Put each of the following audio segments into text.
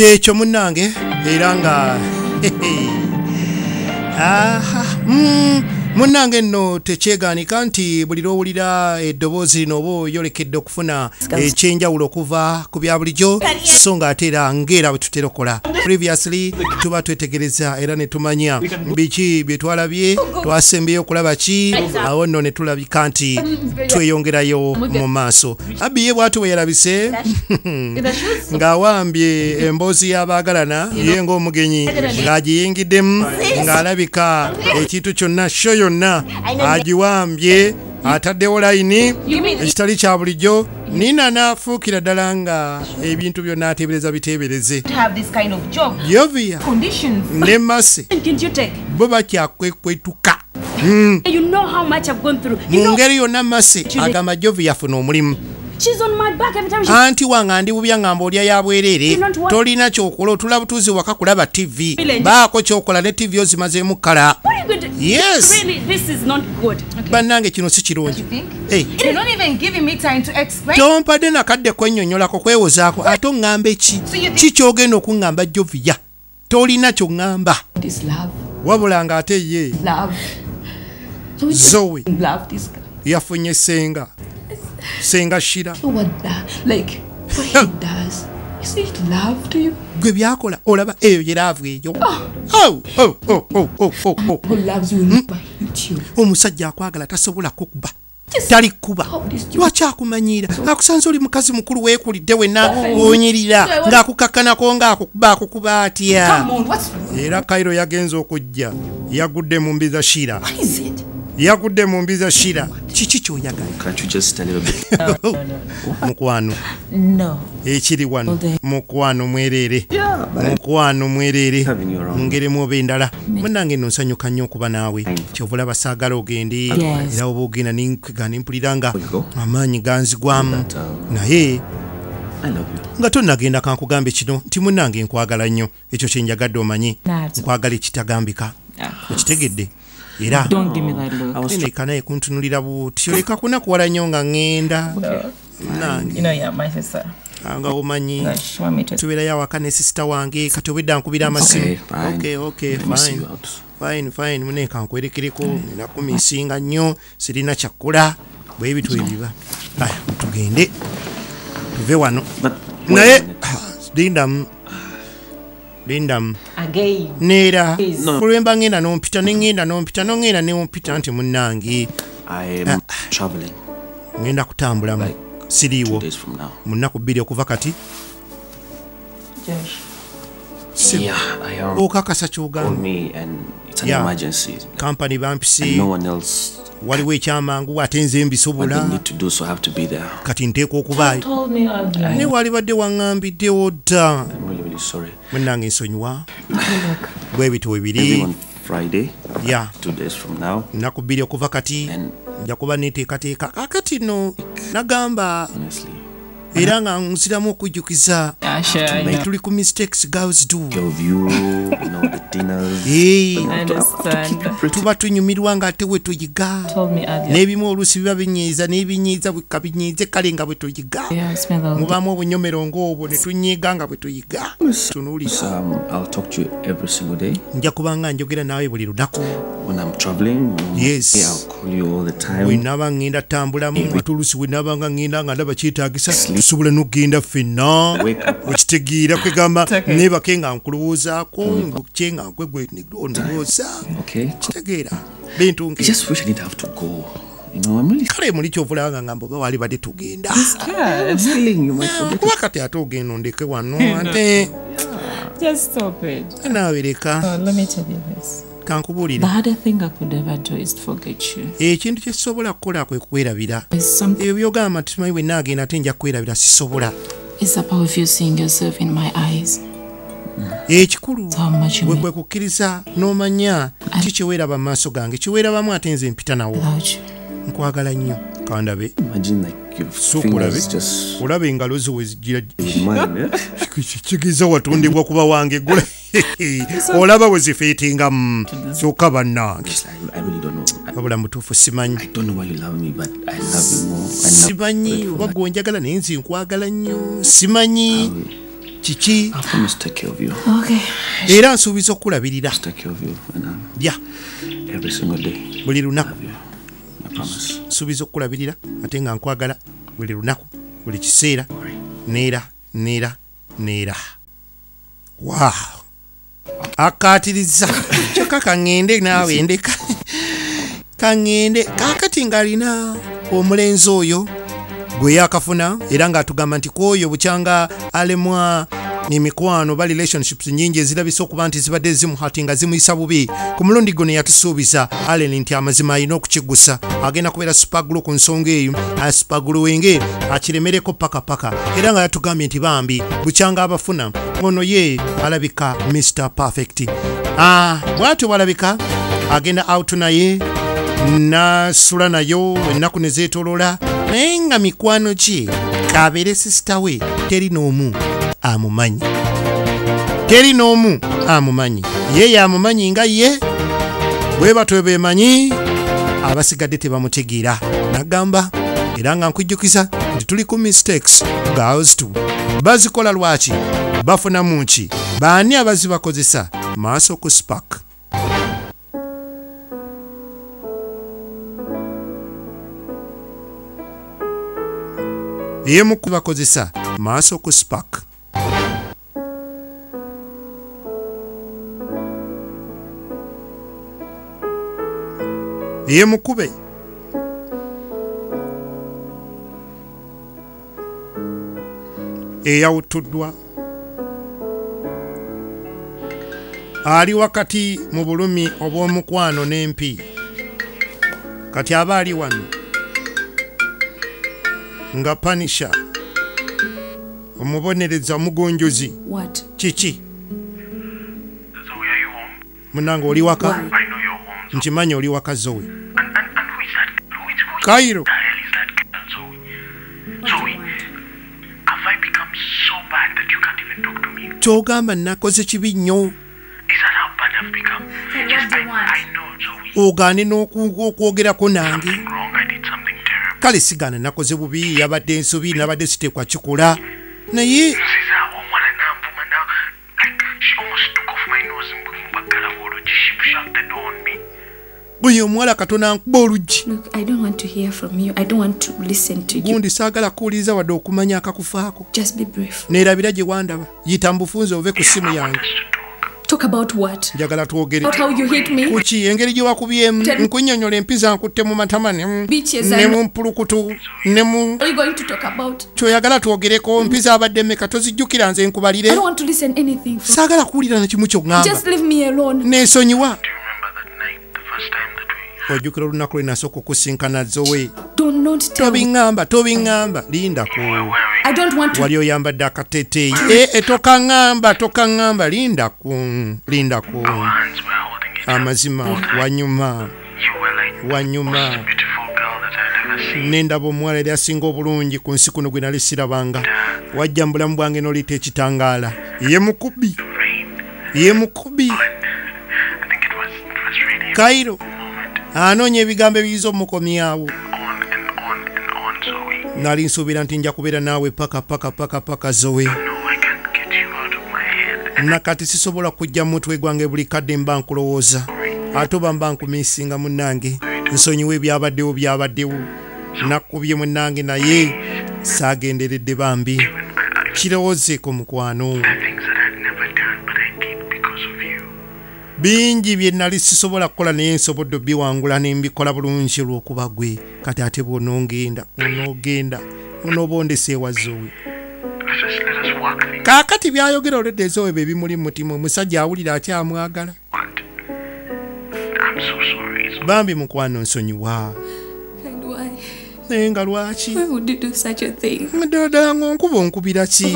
kyekyo munnange era nga aha mm, munnange nno tekyeganika nti buli lwowulira eddoboozi lino oba oyolekedde okufuna ekyenjawulo okuva ku bya bulijjo so ng'ate era ng'era bwe tutera okukola previously tuba twetegereza era ne tumanya biki bye twalabye twasembeyo okulaba ki awo nno ne tulabika nti tweyongerayo mu maaso. Abiye bwatu bwe yalabise ng'awambye emboozi y'abaagalana ye ng'omugenyi ng'agiyingiddemu ng'alabika ekintu kyonna sho yonna agiwambye ataddewo layini ekitali kya bulijjo nina n'afuukira ddala nga ebintu byonna ateebereza biteebereze to have this kind of job. yovia Conditions. ne take? bo bakyakwekwettuka You know how much I've gone through. You mu ngeri yonna mase agamba jovi yafuna omulimu she's on my back every time she. anti wange ndi bubya ngamba olya ya bwereere not what- tolina kyokola otula butuuzi waka kulaba tv baako kyokola ne tv ozimazeemu kala? Yes. Really, this is not good. bannange kino si kirungi You think? Hey, You're not even giving me time to explain. tompadde nakadde kwennyonnyolako kwewozaako ate oŋŋamba eki ki kyogenda okuŋŋamba joviya tolina kyoŋŋamba This love, wabula ng'ate ye love. So we just zoe love this guy. yafunye senga senga shira. Gwe byakola olaba eyo yeraavu eyo. Oh, oh, oh, oh, oh, oh, oh. You? omusajja akwagala tasobola kukuba. Tali kuba. Lwaki akumanyiira? Akusanze oli mukazi mukulu weekulidde wenna onyirira ng'akukakkanako ng'akukuba akukuba atya? Era kairo yagenza okujja. Yagudde mu mbi za shira yagudde mu mbi za shira. Kiki kyoyagala? Can't you just a little bit? mukwano. No. ekiri wano. Mukwano mwereere mukwano own. mu ngeri mu oba endala munange nno nsanyuka nnyo okuba naawe. Kyovula basaagala ogende. Era oba ogenda nenkwega nempulira nga amaanyi ganzigwamu uh, naye I love you. nga tonnagenda kankugambe kino nti munnange nkwagala nnyo. Ekyo kyenjagadde omanye nkwagala ekitagambika. Okitegedde era Don't give me that look. I was trying. leka naye kuntunulira buutyo leka kunakuwala nnyo nga ŋŋenda. Nange my sister. nga omanyi. Tubeerayo awaka ne sisita wange kati obedda nkubira amasimu. Okay. Okay, fine. fine fine. Muneka nkwerekereko nina kumisinga nnyo sirina kyakkola bwe bitu ebiba tugende. Tuve wano. Naye lindamu lindamu Again. neera No. olwemba ngenda nompita neŋŋenda nompita nongenda neompita nti munnange am traveling ngenda kutambulamu Like, two siriiwo days from now. mu nnaku bbiri okuva kati okakasa Call kyogamba me and it's an Yeah. emergency. kampani And bampisi no one else. waliwo ekyamangu ate nze What mbisobola they need to do, so I have to be there. kati nteeka okubaayo Told me again. ne walibadde waŋŋambiddewo dda sorry. munnange nsonyiwa bwe bitu Maybe bibiri on Friday, ya. two days from now, nnaku bbiri okuva kati and nja kuba neteekateeka. Kakati nno nagamba. Honestly, era nga nziramu okujjukiza. Tuli ku mistakes girls do. Tuba tunyumirwa ng'ate bwe tuyiga n'ebimu oluusi biba binyiiza n'ebinyiiza bwe kabinyiize kale nga bwe tuyiga mubaamu obunyomero ng'obwo ne tunyiiga nga bwe tuyiga tunuulira. I'll talk to you every single day. Nja kuba nga njogera naawe buli lunaku Yes. Naaba ŋŋenda tambulamu bwe naaba nga ŋŋenda nga ndaba kyetaagisa n'okgenda ffenna Wake up. okitegeera kwegamba okay. neebake nga nkulowoozaako ngukye nga nkwe gwe ondowooza Okay. kitegeera bintu I nke just wish I didn't have to go. You know, I'm really kale muli kyovulaba nga ngamba oba wali badde tugenda kuba kati ate ogenda ondeke wano ate. Just kankubuulire. Hardest thing I could ever do is to forget you. ekintu kyekisobola kukola kwe kwerabira. Ebyo byogamba tumanyi bwe naagenda ate nja kwerabira sisobola. It's about you seeing yourself in my eyes. ekikulu bwe kwe kukkiriza n'omanya ki kyeweeraba mu maaso gange kyeweerabamu ate nze mpita nawo. Nkwagala nnyo. Kandabe. Imagine like your So fingers kulabe. just olaba engalo zo we zigira kigeza watondebwa kuba wange gula olaba bwe zifeetingamu kyokka bannange. I, I really don't know. I, wabula mutuufu simanyi. I don't know why you love me, but I love you more. I love simanyi oba gonjagala naye nze nkwagala nnyo. Simanyi. Kiki? I promise to take care of you. Okay. era nsuubiza single day. buli lunaku. Nsuubiza okukulabirira ate nga nkwagala buli lunaku buli kiseera. Neera neera neera. Waaw akaatiriza. Kyokka kaŋŋende naawe ndeka kaŋŋende kaakati ng'alina omulenzi oyo gwe yakafuna era ng'atugamba nti kwoyo bukyanga alemwa emikwano ba relationships nyingi ezirabisa okuba nti zibadde zimuhati nga zimuyisa bubi. Ku mulundi guno yatusuubiza allen nti amazima alina okukigusa. Agenda kubeera supagulu ku nsonga eyo. Asupagulu wenge akiremereko pakapaka era nga yatugambye nti bambi bukyanga abafuna. Ono ye alabika mr perfect. Bwatyo bwalabika agenda out naye nasula nayo ennaku ne zeetolola naye nga mikwano ki? Kabeere sisita we teri n'omu amumanyi. Teri n'omu amumanyi. Ye yamumanyi nga ye bwe batwe bemanyi abasigadde tebamutegeera. Nagamba era nga nkujjukiza nti tuli ku mistakes girls to bazikola lwaki? Bafunamu ki baani abazibakozesa? Maaso ku spark. Ye mu kubakozesa maaso ku spark ye mukube. Eyawutuddwa. Ali wakati mu bulumi obw'omukwano n'empi. Kati aba ali wano. Nga panisha omubonereza omugonjozi. What? kiki? Munange oli waka nkimanyi oli waka zowe and, and, and who is that? Who is, who is Cairo. the hell is that girl, Zoe? Zoe, have I become so bad that you can't even talk to me? kyogamba nakoze kibi nnyo ogaane n'oku- okwogerako nange Something wrong. I did something terrible. kale sigaana nakoze bubi yabadde ensobi nabadde sitekwa kikola naye want to listen to you. gundi saagala kuwuliriza wadde okumanya akakufaako neerabira gye wandaba yita mubufunze ove ku ssimu yange talk. About what? njagala twogere About how you hate me? kuki engeri gye wakubyemu nkunnyonnyola empiza nkutte mu matama ne ne I mu mpulukutu ne mu are you going to talk about? kyoyagala twogereko mpiza abadde mmeka tozijjukira nze I nkubalire don't want to listen anything saagala kuwulira na kimu kyoŋŋamba Just leave me alone. neesonyiwa ojjukira olunaku lwe nasooka okusinkana zowe Do not tell me. tobiŋŋamba tobiŋŋamba. Lindako. Wearing I don't want to. wali oyambadde akateteeyi. E tokaŋŋamba tokaŋŋamba. Lindako lindako. Hands were holding each other. amazima wanyuma. You were like wanyuma. the most beautiful girl that I'd ever seen. nendaba omuwala eri asinga obulungi ku nsi kuno gwe nali sirabanga. Wajja mu bulamu bwange n'oliita ekitangaala. Ye mukubi. Ye mukubi kairo. Anoonya ebigambo ebiyiza Zoe. nali nsuubira nti nja kubeera naawe paka paka paka paka zowe nakati sisobola kujja mu mutwe gwange buli kadde mba nkulowooza. Ate oba mba nkumiisinga munnange nsonyiwa ebyabaddewo byabaddewo. Nakubye munnange naye saagenderedde bambi. Kirowoozeeko mukwano bingi bye nali sisobola kukola naye nsobodde obiwangula ne mbikola bulungi olw'okuba gwe. Kati ate bw'onoogenda onoogenda work things kaakati byayogera olwedde ezowe be bimuli mu mutima omusajja awulira akyamwagala bambi mukwano nsonyiwa. And why? naye nga lwaki? Why would you do such a thing? ddala ddala ng'onkuba onkubira ki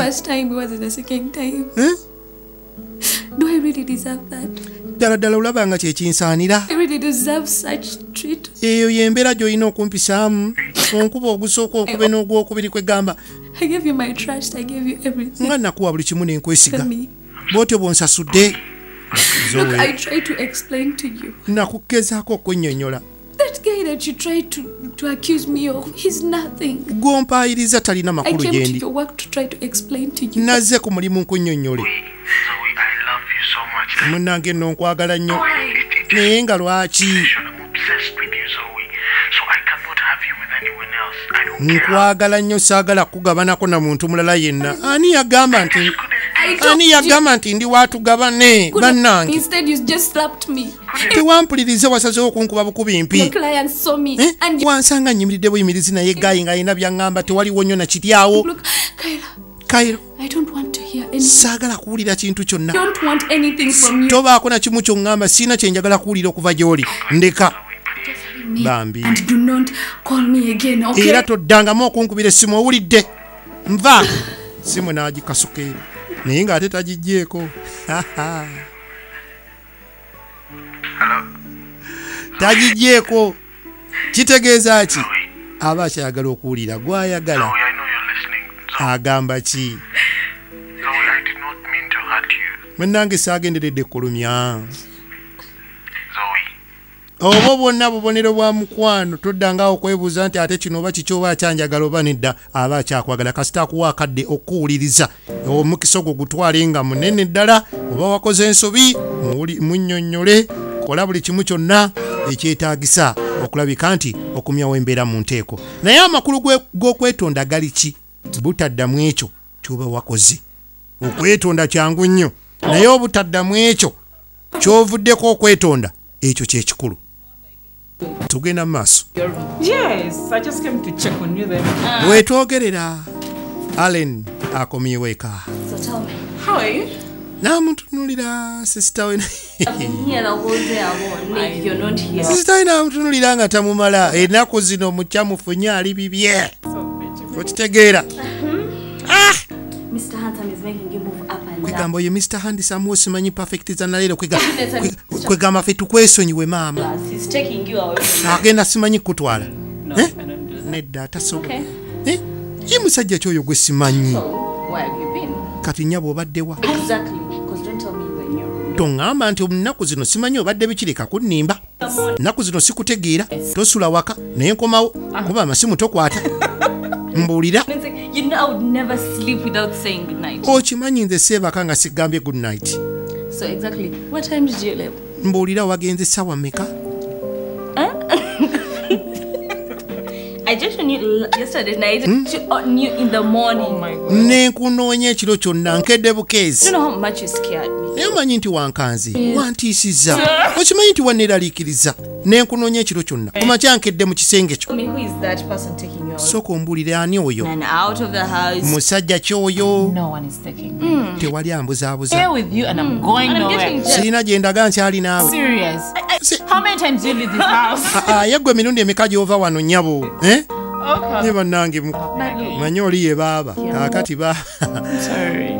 Do I really deserve that? ddala ddala olaba nga kyekinsaanira I really deserve such treat. eyo y'embeera gy'olina okumpisaamu onkuba ogusooka okube n'ogwokubiri kwegamba I gave you my trust. I gave you everything. nga nakuwa buli kimu nenkwesiga bwotyo bwonsasudde Look, I zowe tried to explain to you. nakugezaako okunnyonnyola That guy that you tried to to accuse me of. He's nothing. gwompaayiriza talina I makulu came to gyendi your work to try to explain to you. nazze ku mulimu nkunnyonnyole munnange nno nkwagala nnyo naye nga lwaki Sure, I'm obsessed with you, Zoe. So I cannot have you with anyone else. I don't care. nkwagala nnyo saagala kugabanako na muntu mulala yenna ani yagamba nti ani yagamba nti ndi watugabane Couldn't- bannange Instead, you just slapped me. tewampulirize wasazeho okunkuba bukubi mpi client saw me. Eh? And you. wansanga nyimiridde buyimirizi naye gayi ng'alina byaŋŋamba tewaliwo nnyo na kiryawo Look, Saagala kuwulira kintu kyonna. I don't want anything from you. tobaako na kimu kyoŋŋamba siina kyenjagala kuwulira okuva gy'oli ndeka. Me. bambi. And do not call me again, okay? era toddangamu okunkubira essimu owulidde. Nva. Simu n'agikasuka eri. Naye ng'ate tagigjeeko tagigjeeko kitegeeza ki? Aba akyayagala okuwulira gwayagala. Zoe, agamba ki hurt you. mwennange saagenderedde kulumya obwo bwonna bubonero bwa mukwano toddangawo okwebuuza nti ate kino oba kiki oba akyanjagala oba nedda aba akyakwagala. Kasita akuwa akadde okuwuliriza. Omukisa ogwo gutwale nga munene ddala oba wakoze ensobi munnyonnyole kola buli kimu kyonna ekyetaagisa okulabika nti okumyawo embeera mu nteeko. Naye amakulu g'okwetonda gali ki? Butaddamu ekyo kyoba wakoze. Okwetonda kyangu nnyo naye obutaddamu ekyo kyovuddeko okwetonda ekyo kyekikulu tugenda mu maaso Yes, I just came to check on you then. weetwogerera allen akomyewo eka So tell me. How are you? n'amutunulira sisita we I've been here the whole day. I won't leave. You're not here. sisita we n'amutunulira nga tamumala ennaku zino mukyamufunye ali bibye okitegeera Kwegamba oyo mr handisam osimanyi perfect zanaleero kwegamba ffe tukwesonyiwe maama agenda simanyi kutwala. Eh? Nedda atasobola. Eh? ye musajja kyoyo gwe simanyi? Kati nnyabo obaddewa toŋŋamba nti omunaku zino simanyi obadde bikireka kunnimba nnaku zino sikutegeera. Tosula waka naye nkomawo. Kuba amasimu tokwata. Mbuulira Okimanyi nze seebaka nga sigambye good night. Mbuulira wagenze sawa meka I just knew yesterday night. She on you in the morning. Oh my god. nenkunoonya ekiro kyonna nkedde You bukeezi know how much you scared me. naye omanyi nti wankanze wantiisizza okimanyi nti wanneeraliikiriza. Nenkunoonya ekiro kyonna. Kumakya nkedde mu kisenge kyo? You sooka ombuulire ani oyo? Musajja is taking me. tewali ambuzaabuza. You jealous. sirina gye ndaga nkyali naawe Serious. Si- How many times do you leave this house? Aa, ye gwe emirundi emeka gy'ova wano nnyabo eh? Okay. ne bannange manyi oli ye baaba kaakati ba- Sorry.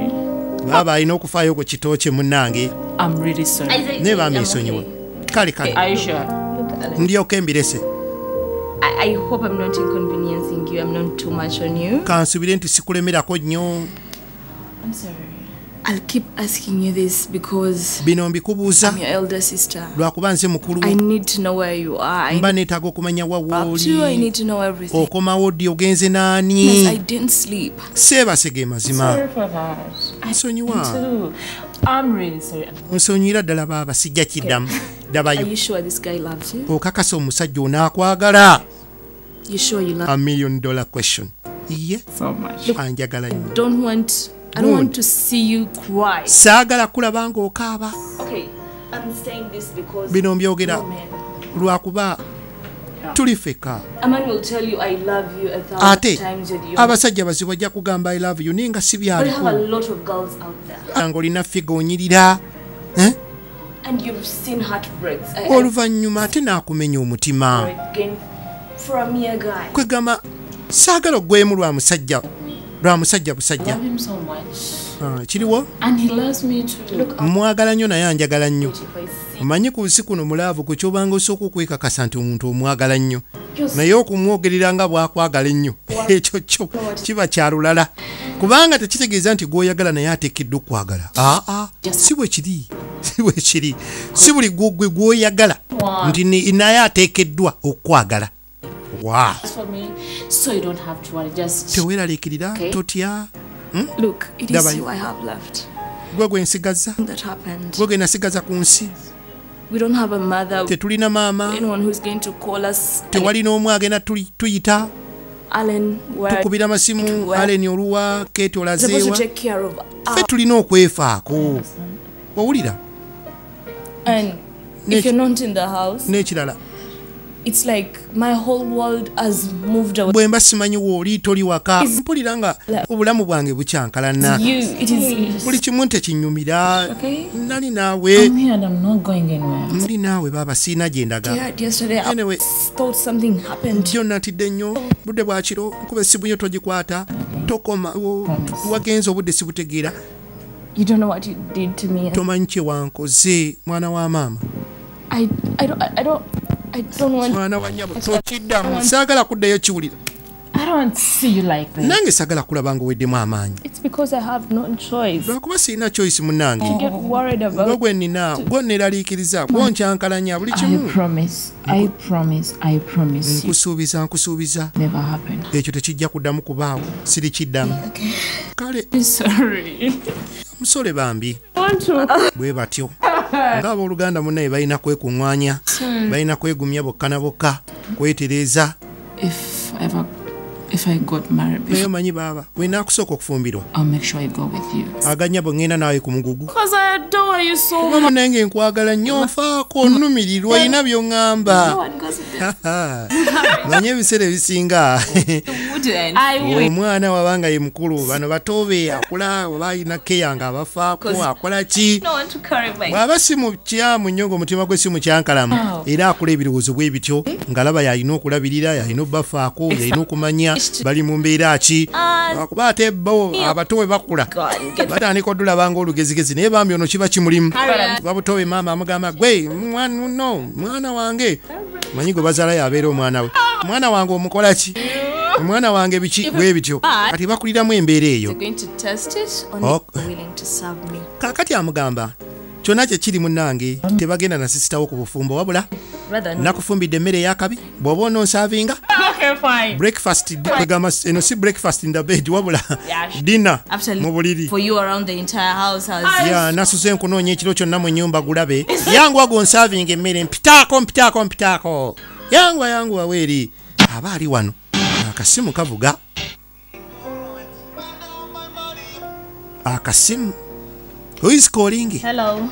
baaba alina okufaayo ku kitooke munnange I'm really sorry. Isaac, ne I'm bamesonyiwa okay. kale kale Are you sure? Look, Alex. ndyoka embirese I, I hope I'm not inconveniencing you. I'm not too much on you. kansubire nti sikulemerako nnyo I'm sorry. I'll keep asking you this because bino mbikubuuza I'm your elder sister. lwakuba nze mukulu I need to know where you are. I mba neetaaga okumanya wawooli need to know everything. okomawo ddi ogenze Yes, I naani didn't sleep. seebase ge mazima Sorry for that. nsonyiwa Too. I'm really sorry. nsonyiira ddala baaba sijja kiddamu Are ddabayo you sure this guy loves you? okakasa omusajja onaakwagala You sure you love a million dollar question ye So much. anjagala nnyo Don't want I don't want to see you cry. saagala kulaba ng'okaaba. Okay, I'm saying this because bino mbyogera. lwakuba tuli feka A man will tell you I love you a thousand ate abasajja bazibu bajja kugamba i love you. Naye nga si byaliko lot of girls out there. nga olina figa onyirira eh? And you've seen heartbreaks. I, I oluvannyuma ate n'akumenya omutima. Kwegamba saagala oggwemu lwa musajja lwa musajja busajja love him so much. Ah, kiriwo? And he loves me too. Look, mwagala nnyo naye anjagala nnyo. Omanyi ku nsi kuno mulaavu ku kyobanga osooka okwekakasa nti omuntu omwagala nnyo. Naye okumwogerera nga bw'akwagala ennyo. Ekyo kyo kiba kya lulala. Kubanga tekitegeeza nti gw'oyagala naye ateekeddwa okwagala. Aa si bwe kiri. Si bwe kiri. Si buli gwe gw'oyagala nti naye ateekeddwa okwagala wow. For me, so you don't have to worry. Just teweeraliikirira Okay. totya. Look, it Dabai. is you I have left. gwe gwe nsigaza. Gwe gwe nasigaza ku nsi. We don't have a mother, tetulina maama. Anyone who's going to call us. tewali n'omu agenda tuyita. Alan, where tukubira masimu. Aleni oluwa to olazeewa take care of ffe tulina okwefaako owulira And Nick. if you're not in the house, n'ekirala it's like my whole world has moved away. bwe mba simanyi wooli toli waka mpulira nga obulamu bwange bukyankalana You, it is. buli kimu tekinyumira Okay. nali naawe I'm here and I'm not going anywhere. ndi naawe baaba siina gye ndaga Scared yesterday. I Anyway. thought something happened. jyo natidde nnyo budde bwa kiro nkuba essimu yo togikwata tokoma wagenza obudde sibutegeera You don't know what you did to me. tomanyi kye wankoze mwana wa maama I, I don't, I, don't. Mwana wa nnyabo tokiddamu saagala kuddayo kiwulira I don't want to see you like this. nange saagala kulaba nga oweddemu amaanyi It's because I have no choice. lwakuba sirina choice munnange I get worried gwe about. gwe nnina gwe nneeraliikiriza gwonkyankalanya buli I kimu promise. I promise. I promise you. nkusuubiza nkusuubiza Never happen. ekyo tekijja kuddamu kubaawo sirikiddamu kale Sorry. musole bambi bwe batyo ng'abooluganda munnaye balina kwekuŋŋwanya balina kwegumya bokka na bokka kwetereeza If I got married naye before, omanyi baaba wenaakusooka okufumbirwa. I'll make sure I go with you. aganya bwe ŋŋenda naawe ku mugugu. Because I adore you so much. nga nkwagala nnyo nfaako onnumirirwa olina by'oŋŋamba manye ebiseera ebisinga. Omwana wabanga ye mukulu bano bato be akula oba alina keya nga abafaako akola ki? Bw'aba si mu kyamu nnyo ng'omutima gwe si mu kyankalamu era akula ebirowoozo bwe bityo ng'alaba yalina okulabirira yalina obbafaako yalina okumanya bali mu mbeera ki? Lwakuba ate bo abato bwe bakula. Batandika odulaba ng'olugezigezi naye bambi ono kiba kimulimu. Babuto be maama amugamba gwe no mwana wange. Manyi gwe bazaalayo abeera omwana we. Omwana wange omukola ki? Omwana wange biki? Bwe bityo. kati bakuliramu embeera eyo. You're going to test it on if you're willing to serve me. kaakati amugamba kyonna kye kiri munnange tebagenda nasisitawo ku bufumbo wabula nakufumbidde emmere eyakabi bw'oba fine. Breakfast kwegamba eno si breakfast in the bed wabula dina mu buliri. For you around the entire house has. ya nasuze nkunoonya ekiro kyonna mu nnyumba gulabe. Yanguwa gonsaavinga emmere mpitaako mpitaako mpitaako. Yanguwa yanguwa weeri aba ali wano. Akasimu kavuga. Akasimu. Who is calling? Hello.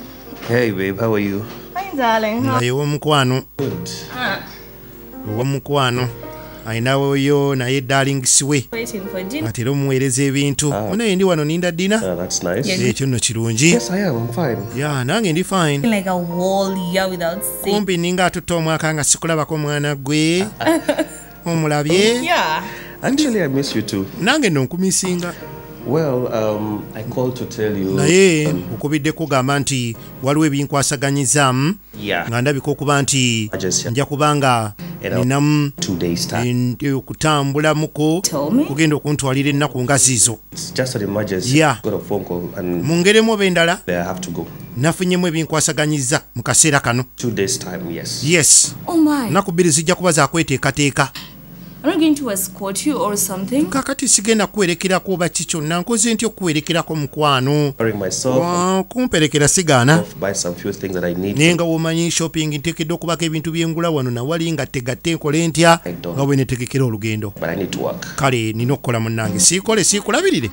Hey, babe, how are you? Hi, darling. nga y'owomukwano Good. Ayinawoyo naye darlings we Waiting for dinner. atera omuweereza ebintu munaye ndi wano ninda dina Ah, that's nice. ekyo nno kirungi Yes, I am. I'm fine. ya nange ndi fine Like a whole year without seeing. kumpi ninga atutta omwaka nga sikulabako mwana gwe omulabye Yeah. Actually, I miss you too. nange nno nkumisinga Well, um, I called to tell you. naye nkubidde kugamba nti waliwo ebinkwasaganyizaamu Yeah. nga ndabika okuba nti nja kubanga ninamu Two days time. en- okutambulamuko Told me. kugenda okuntwalira ennaku nga zizo It's just an emergency. Yeah. Got a phone call and mu ngeremu oba endala there I have to go. nafunyemu ebinkwasaganyizza mu kaseera kano Two days time. Yes. yes Oh my. nnaku bbiri zijja kuba zakweteekateeka kakati sigenda kuwerekerako oba ki kyonna nkoze ntya okuwerekerako mukwano Preparing myself Wa- kumperekera sigaana to buy some few things that I need. naye nga womanyi shopping nteekeddwa okubako ebintu byengula wano nawali nga tegatte nkole ntya I don't. nga bwe netegekera olugendo But I need to work. kale nina okukola munnange siikole siikulabirire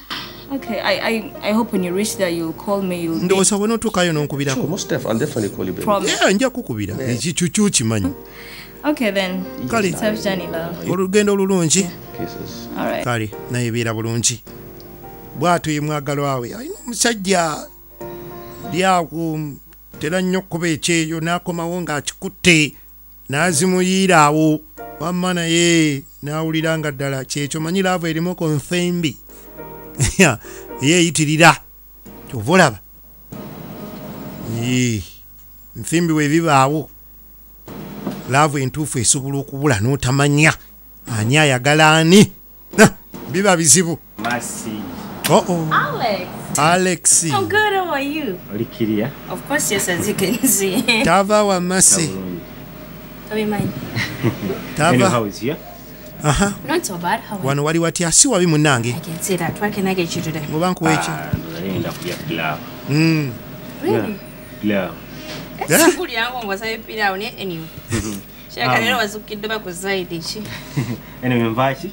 Okay, I, I, I hope when you reach there you'll call me. You'll ndowooza bwe nootuukayo Sure, nonkubirako most def. I'll definitely call you, baby. promise. Yeah, nja kukubira Yeah. kimanyi Okay then. Kale olugendo olulungi Kisses. All right. kale naye beera bulungi. Bw'ato ye mwagalwa we alina omusajja lyako tera nnyo okkuba ekyeyo n'akomawo ng'akikutte n'azimuyiira awo. Wamma naye n'awulira nga ddala kyekyo manyi laavu erimu ku nfembi yeeyitirira kyova olaba. Yee, nfimbi bwe bibaawo laavu entuufu esobola okubula n'otamanya ani ayagala ani Na, biba bizibu Masi, oo Alex. alex I'm good. How are you? olikiria Of course, yes, as you can see. tava bulungi. Tell me mine. Anyway, tava how is you? aha Not so bad. How wano wali watya si wabi munnange I can see that. Where can I get you today? oba nkuwa eki ndayenda kulya pilawo Mm. Really? pilawo Eh? Sikuli yangu ngwasayo pilawo ne anyway. Shaka lero wazukidde bakuzaidi ki? anyway nvaaki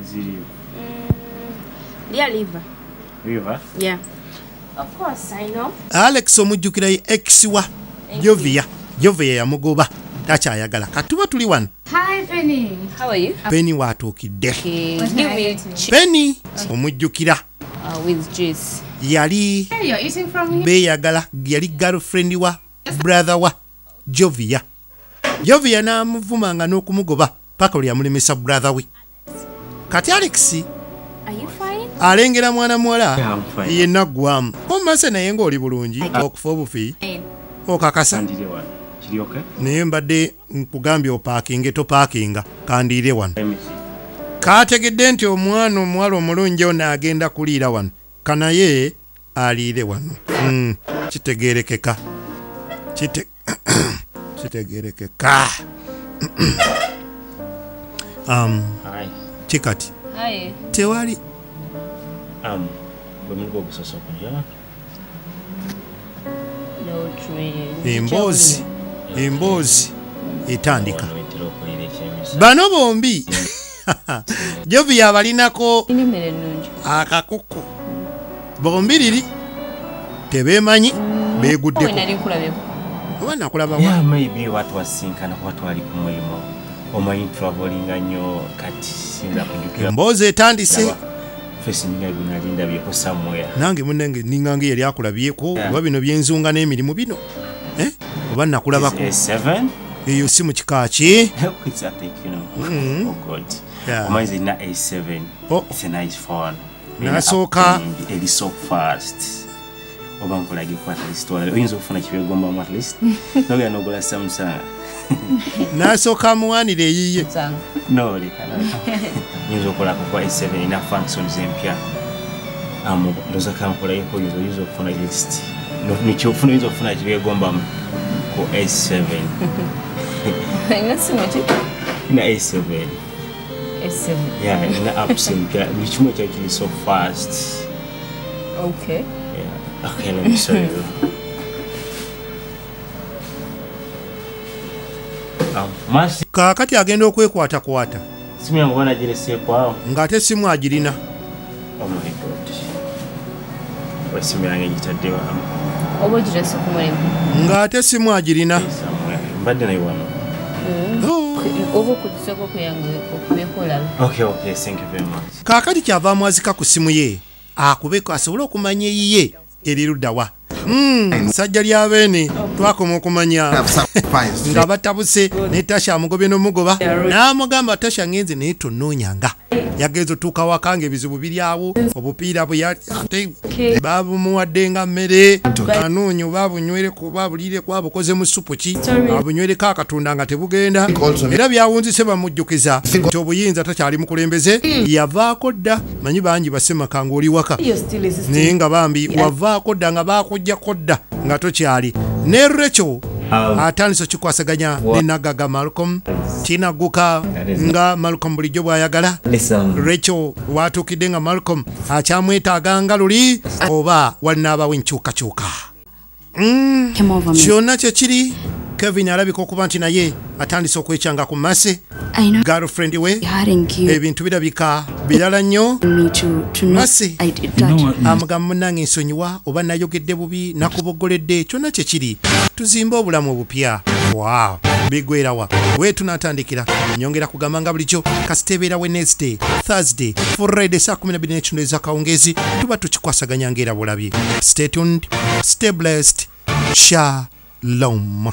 eziriyo Lya liver. liver Yeah. Of course, I know. alex omujjukira ye ex wa jovia jovia yamugoba takyayagala katuba tuli wano Hi, Penny. How are you? peni waatuukidde Okay. Penny, omujukira. peni omujjukira. Yali Hey, you're eating from here? beeyagala yali girlfriend wa brother wa jovia. Jovia n'amuvumanga n'okumugoba paka lwe yamulemesa brother we. Kati alex Are you fine? alengera mwana muwala? Yenna ggwamu omase naye ng'oli bulungi okufa obufi okakasa. Naye mbadde nkugambye opaakinge topaakinga kandiire wano kategedde nti omwana omuwala omulungi ono agenda kuliira wano kanaye aliire wano. Mm, kitegerekeka Kite- kitegerekeka um, kikati tewali train. emboozi. Emboozi. Etandika. Bano bombi jovi abalinako Ini mmere nnungi. akakuku. Bombi liri tebeemanyi beeguddeko oba nakulabawa yeah maybe watwasinkana kuba twali ku mulimu. Omanyi travelinga nnyo kati sinza kujjukira emboozi etandise. Fesi ninga binali ndabyeko somewhere. Nange munange ningange yali akulabyeko oba bino byenzunga n'emirimu bino Eh? oba nakulabako. A7 eyo si mu kika ki It's I think you know. Oh God. Yeah. Mine is not A7. Oh. It's a nice phone. Nasooka. Is so fast. oba nkulagiko at least wala oyinza okufuna kyebegombamu at least nogenda nogula samsung n'asooka amuwaanira eyiye Nsanga. no leka oyinza okolako kwa a7 ina functions empya ndoza kankulayeko oyinza oyinza okufuna list nikyofuna oyinza okufuna kyebegombamu ku a7 Ina simu ki? ina a7 Esimu. yeah apps empya buli kimu ekyo kiri so fast Okay. Yeah. Okay, let me show you. Um, kaakati agenda okwekwatakwata simu yangu bana gireseekwawo ng'ate simu agirina oh my god Oba simu yange gitadde wamu Oba ogirese ku mulimu. ng'ate simu agirina mbadde nayo wano Oh. Oba okugisoka okuyange okubeeko olaba. okay okay thank you very much. Kaakati kyava amwazika ku simu ye akubeko asobole okumanya eyiye eri luddawa. Mm, sajja lya beene twakoma okumanya. Nga batabuse ne tasha amugobye n'omugoba. N'amugamba tasha ngenze naye tonoonyanga yagenza otuuka waka nga ebizibu biri awo obupiira bwe ya- ate babumuwadde nga mmere anoonya oba abunywereko oba abuliireko abukoze mu supu ki? Abunywereko akatunda nga tebugenda. Era byawunzise bamujjukiza. Nti obuyinza takyali mukulembeze? Yavaako dda. Manyi bangi basemaka ng'oli waka. Naye nga bambi wavaako dda nga bakuggyako dda nga tokyali. Ne recho atandise okikwasaganya ne nagaga malcolm kinagguka nga malcolm bulijjo bw'ayagala. Recho watuukidde nga malcolm akyamwetaaga nga luli oba walinaabawo enkyukakyuka Mm, me. kyonna kyekiri kevin alabika okuba nti naye atandise okwekyanga ku mase I know girlfriend we ebintu birabika birala nnyo. That. amugamba munnange ensonyiwa oba nayogedde bubi nakuboggoledde kyonna kyekiri tuzimbe obulamu obupya. Wow. Bigwerawa we tunatandikira. Nyongera kugamba nga bulijjo kasiteebeera wednesday thursday friday saa 12 n'ekitundu ezakawungezi tuba tukikwasaganya ngaera bulabye stay tuned. Stay blessed. Shalom